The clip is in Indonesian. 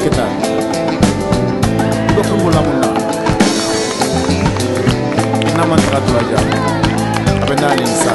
kita. Untuk mula-mula Nama teratulah jauh Abenali insan